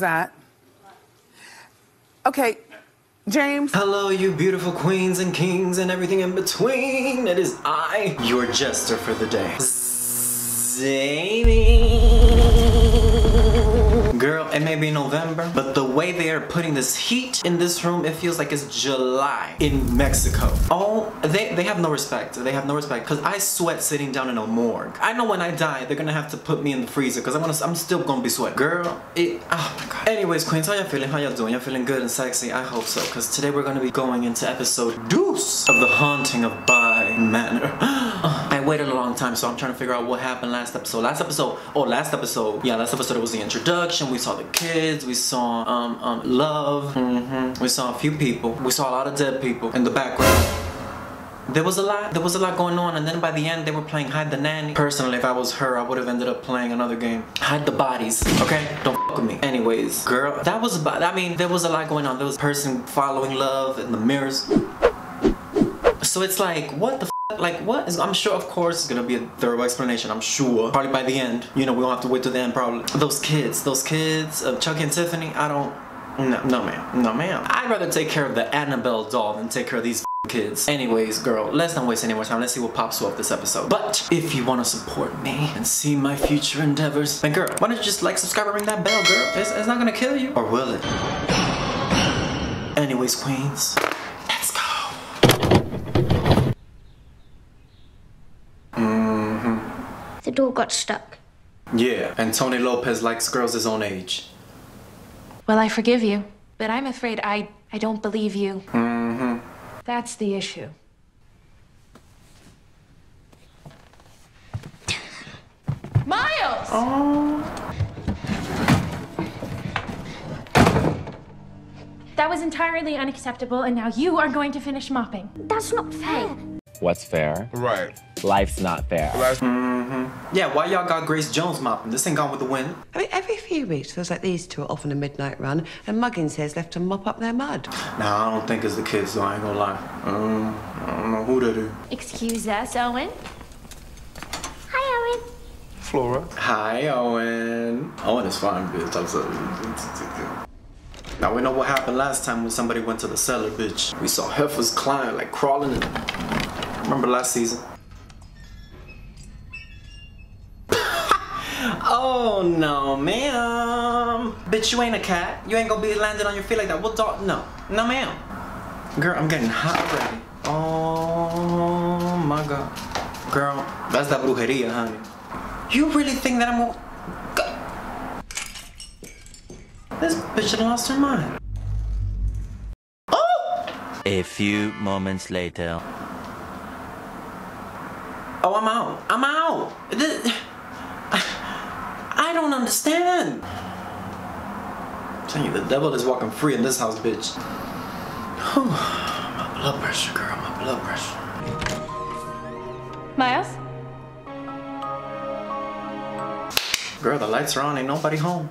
there's that. Okay, James. Hello, you beautiful queens and kings and everything in between. It is I, your jester for the day. Zany. Girl, it may be November, but the way they are putting this heat in this room, it feels like it's July in Mexico. Oh, they, they have no respect. They have no respect because I sweat sitting down in a morgue. I know when I die, they're gonna have to put me in the freezer because I'm gonna I'm still gonna be sweating. Girl, it oh my god. Anyways, Queens, how y'all feeling? How y'all doing? Y'all feeling good and sexy? I hope so, because today we're gonna be going into episode deuce of the haunting of Bly Manor. I waited a long time, so I'm trying to figure out what happened last episode. Last episode, oh last episode, yeah, last episode it was the introduction. We saw the kids, we saw um um love, mm-hmm. we saw a few people, we saw a lot of dead people in the background. There was a lot, there was a lot going on, and then by the end they were playing hide the nanny. Personally, if I was her, I would have ended up playing another game. Hide the bodies, okay? Don't with me. Anyways, girl, that was about, I mean, there was a lot going on. There was a person following love in the mirrors. So it's like, what the f like what is I'm sure of course it's gonna be a thorough explanation I'm sure. Probably by the end you know we don't have to wait till the end probably. Those kids those kids uh, of Chucky and Tiffany I don't no no ma'am no ma'am. I'd rather take care of the Annabelle doll than take care of these kids. Anyways girl let's not waste any more time. Let's see what pops up this episode. But if you want to support me and see my future endeavors then girl why don't you just like subscribe and ring that bell girl? It's, it's not gonna kill you. Or will it? Anyways queens let's go The door got stuck. Yeah, and Tony Lopez likes girls his own age. Well, I forgive you, but I'm afraid I I don't believe you. Mm-hmm. That's the issue. Miles! Oh. That was entirely unacceptable, and now you are going to finish mopping. That's not fair. What's fair? Right. Life's not fair. Yeah, why y'all got Grace Jones mopping? This ain't Gone with the Wind. I mean, every few weeks feels like these two are off on a midnight run, and Muggins here's left to mop up their mud. Nah, I don't think it's the kids, though. I ain't gonna lie. Um, I don't know who that is. Excuse us, Owen. Hi, Owen. Flora. Hi, Owen. Owen is fine, bitch. I'm sorry. Now we know what happened last time when somebody went to the cellar, bitch. We saw heifers climbing, like crawling in. Remember last season? oh no, ma'am. Bitch, you ain't a cat. You ain't gonna be landing on your feet like that. What dog? No, no, ma'am. Girl, I'm getting hot already. Oh my god. Girl, that's that brujeria, honey. You really think that I'm gonna. This bitch done lost her mind. A few moments later. Oh, I'm out. I'm out. I don't understand. I'm telling you, the devil is walking free in this house, bitch. Whew. my blood pressure, girl. My blood pressure. Miles? Girl, the lights are on. Ain't nobody home.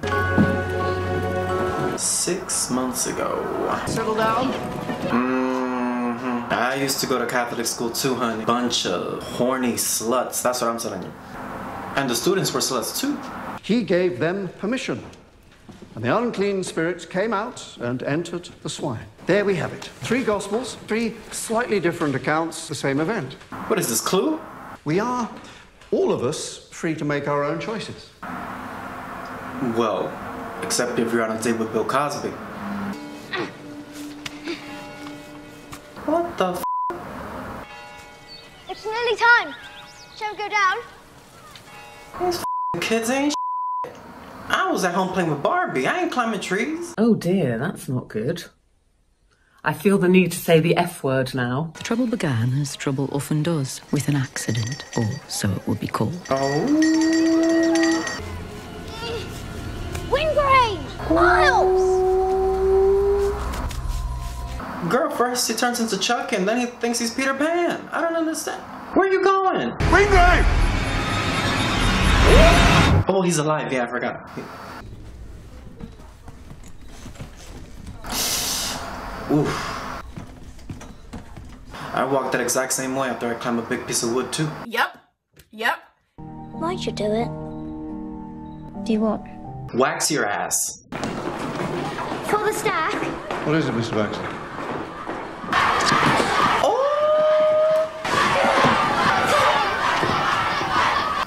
Six months ago. Settle down. hmm I used to go to Catholic school too, honey. Bunch of horny sluts. That's what I'm telling you. And the students were sluts too. He gave them permission. And the unclean spirits came out and entered the swine. There we have it. Three Gospels, three slightly different accounts, the same event. What is this, Clue? We are, all of us, free to make our own choices. Well, except if you're on a date with Bill Cosby. Go down? These kids ain't shit. I was at home playing with Barbie. I ain't climbing trees. Oh dear, that's not good. I feel the need to say the F word now. The trouble began, as trouble often does, with an accident, or so it would be called. Oh. Wingrave! Miles! Girl, first he turns into Chuck and then he thinks he's Peter Pan. I don't understand. Where are you going? Wingrave! Oh, he's alive. Yeah, I forgot. Oof. I walked that exact same way after I climbed a big piece of wood too. Yep. Yep. Why'd you do it? Do you what? Wax your ass. For the stack. What is it, Mr. Baxter?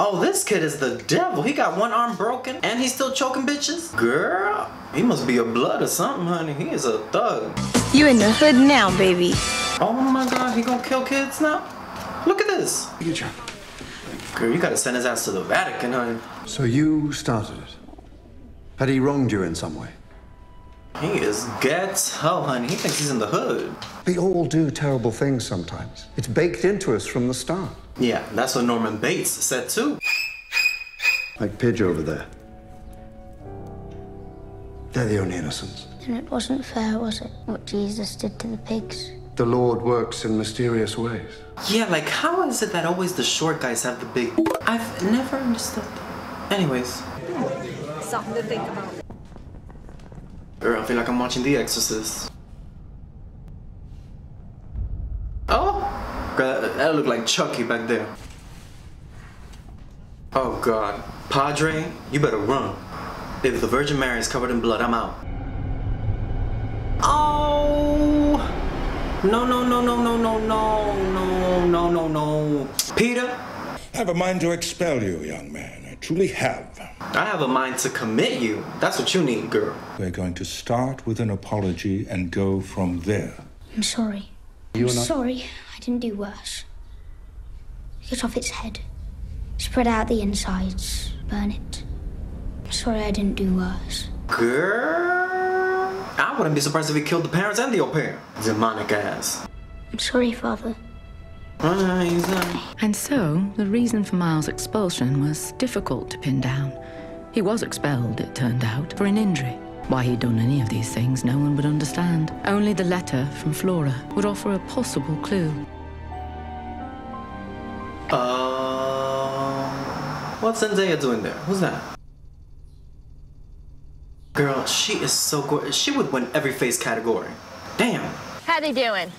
Oh, this kid is the devil. He got one arm broken and he's still choking bitches? Girl, he must be a blood or something, honey. He is a thug. You in the hood now, baby. Oh my god, he gonna kill kids now? Look at this. You chap. Girl, you gotta send his ass to the Vatican, honey. So you started it. Had he wronged you in some way? He is ghetto, honey. He thinks he's in the hood. We all do terrible things sometimes. It's baked into us from the start. Yeah, that's what Norman Bates said too. Like Pidge over there. They're the only innocents. And it wasn't fair, was it? What Jesus did to the pigs. The Lord works in mysterious ways. Yeah, like how is it that always the short guys have the big? I've never understood that. Anyways, Something to think about. girl, I feel like I'm watching The Exorcist. Oh, girl, that, that looked like Chucky back there. Oh God, Padre, you better run. If the Virgin Mary is covered in blood, I'm out. Oh. No, no, no, no, no, no, no, no, no, no, no. Peter, I have a mind to expel you, young man. I truly have. I have a mind to commit you. That's what you need, girl. We're going to start with an apology and go from there. I'm sorry. You I'm and I- sorry. I didn't do worse. Cut off its head. Spread out the insides. Burn it. Sorry I didn't do worse. Girl, I wouldn't be surprised if he killed the parents and the au pair. Demonic ass. I'm sorry, Father. And so, the reason for Miles' expulsion was difficult to pin down. He was expelled, it turned out, for an injury. Why he'd done any of these things, no one would understand. Only the letter from Flora would offer a possible clue. Uh, what's Zendaya doing there? Who's that? Girl, she is so gorgeous. She would win every face category. Damn. How they doing?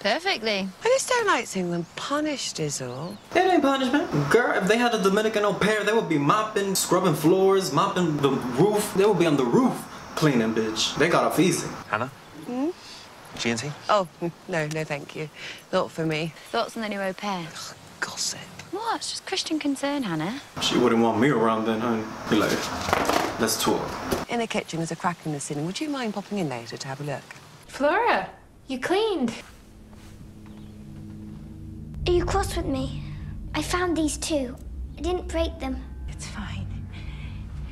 Perfectly. I just don't like seeing them punished, is all. It ain't punishment. Girl, if they had a Dominican au pair, they would be mopping, scrubbing floors, mopping the roof. They would be on the roof cleaning, bitch. They got off easy. Hannah? Hmm? G&T? Oh, no, no, thank you. Not for me. Thoughts on the new au pair? Gossip. What? It's just Christian concern, Hannah. She wouldn't want me around then, honey. Be like, let's talk. In the kitchen, there's a crack in the ceiling. Would you mind popping in later to have a look? Flora, you cleaned. Are you cross with me? I found these two. I didn't break them. It's fine.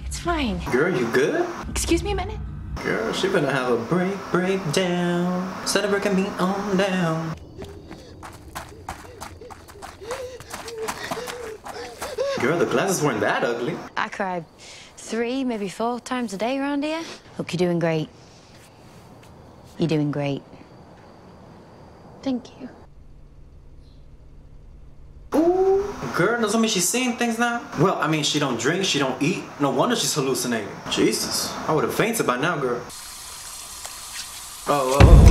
It's fine. Girl, you good? Excuse me a minute. Girl, she better have a break, break down. Set a brick and me on down. Girl, the glasses weren't that ugly. I cry three, maybe four times a day around here. Look, you're doing great. You're doing great. Thank you. Ooh, girl, does that mean she's seeing things now? Well, I mean, she don't drink, she don't eat. No wonder she's hallucinating. Jesus, I would have fainted by now, girl. Oh, oh, oh.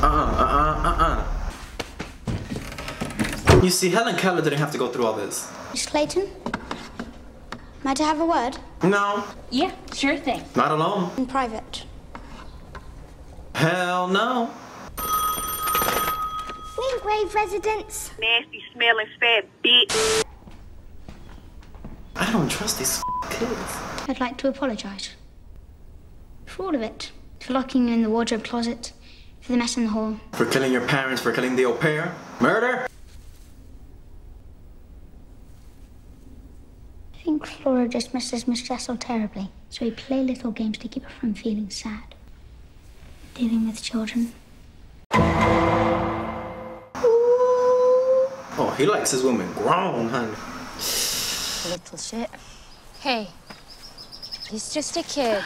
Uh-uh, uh-uh, uh-uh. You see, Helen Keller didn't have to go through all this. Miss Clayton? Might I have a word? No, Yeah, sure thing. not alone. In private. Hell no. Grave residence. Nasty smelling fat bitch. I don't trust these kids. I'd like to apologise. For all of it. For locking you in the wardrobe closet. For the mess in the hall. For killing your parents, for killing the au pair. Murder? I think Flora just misses Miss Jessel terribly. So we play little games to keep her from feeling sad. Dealing with children. Oh, he likes his women grown, honey. Little shit. Hey, he's just a kid.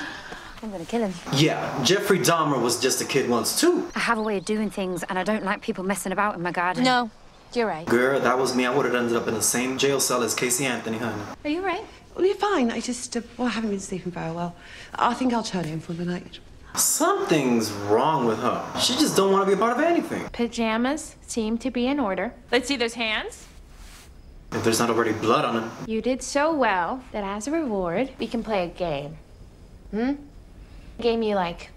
I'm gonna kill him. Yeah, Jeffrey Dahmer was just a kid once, too. I have a way of doing things, and I don't like people messing about in my garden. No, you're right. Girl, that was me. I would have ended up in the same jail cell as Casey Anthony, honey. Are you right? Well, you're fine. I just, uh, well, I haven't been sleeping very well. I think I'll turn in for the night. Something's wrong with her. She just don't want to be a part of anything. Pajamas seem to be in order. Let's see those hands. If there's not already blood on them. You did so well that as a reward, we can play a game. Hmm? A game you like.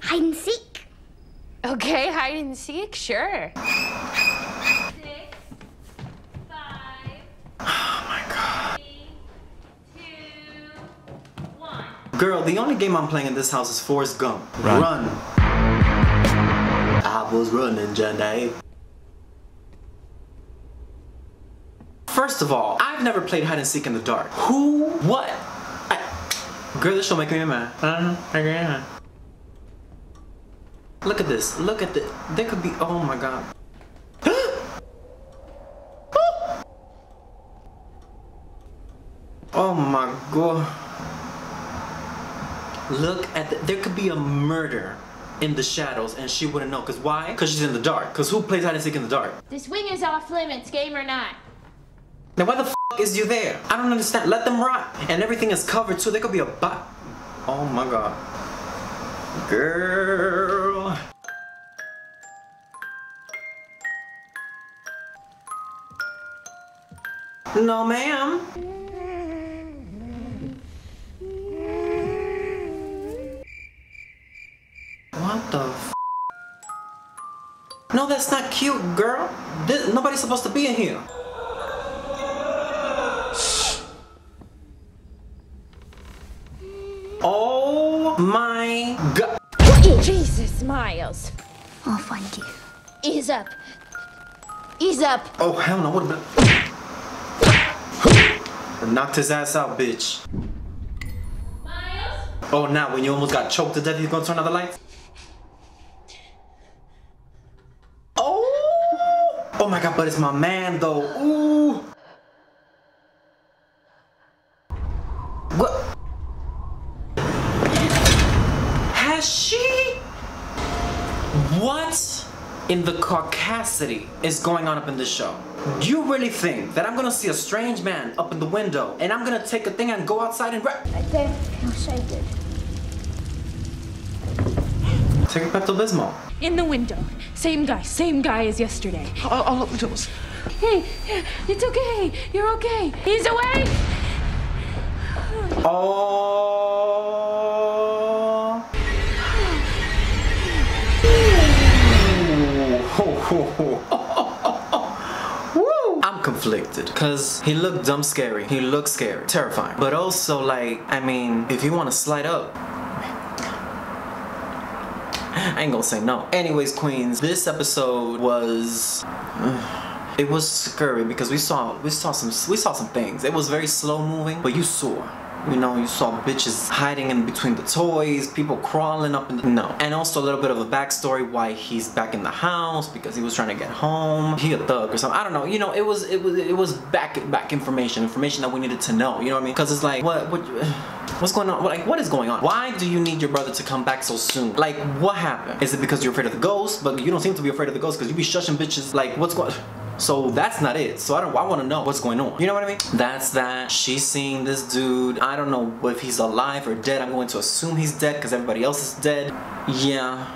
Hide and seek. Okay, hide and seek, sure. Girl, the only game I'm playing in this house is Forrest Gump. Run. Run. I was running, Jenny. First of all, I've never played hide and seek in the dark. Who? What? I, girl, this show make me mad. Uh-huh. Look at this. Look at the. There could be. Oh my god. oh my god. Look at the, there could be a murder in the shadows and she wouldn't know. Cause why? Cause she's in the dark. Cause who plays hide and seek in the dark? This wing is off limits, game or not. Now why the f is you there? I don't understand. Let them rot. And everything is covered so there could be a bot. Oh my god. Girl. No ma'am. The f No, that's not cute, girl. This, nobody's supposed to be in here. Oh my god. Jesus, Miles. I'll find you. Ease up. Ease up. Oh hell no, what have been knocked his ass out, bitch. Oh now when you almost got choked to death, he's gonna turn on the lights? Oh Oh my god, but it's my man though. Ooh. What? Has she? What in the caucasity is going on up in this show? Do you really think that I'm gonna see a strange man up in the window and I'm gonna take a thing and go outside and grab? I don't feel so good. Take a Pepto Bismol. In the window. Same guy, same guy as yesterday. I'll, I'll lock the doors. Hey, it's okay. You're okay. He's awake. Oh. Woo. I'm conflicted because he looked dumb scary. He looked scary, terrifying. But also like, I mean, if you want to slide up, I ain't gonna say no. Anyways, queens, this episode was. it was scary because we saw we saw some we saw some things. It was very slow moving, but you saw. You know, you saw bitches hiding in between the toys, people crawling up in the no. And also a little bit of a backstory why he's back in the house because he was trying to get home. He a thug or something. I don't know. You know, it was it was it was back back information, information that we needed to know. You know what I mean? Because it's like what what what's going on? Like what is going on? Why do you need your brother to come back so soon? Like what happened? Is it because you're afraid of the ghost? But you don't seem to be afraid of the ghost because you be shushing bitches. Like what's going? So that's not it. So I don't. I want to know what's going on. You know what I mean? That's that. She's seeing this dude. I don't know if he's alive or dead. I'm going to assume he's dead because everybody else is dead. Yeah.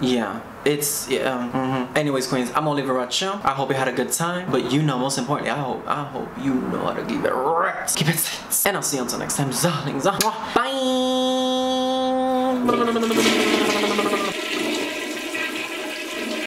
Yeah. It's yeah. mhm. Anyways, queens, I'm Oliver Rochelle. I hope you had a good time. But you know, most importantly, I hope I hope you know how to keep it right. Keep it safe. And I'll see you until next time. Zarlings. Bye.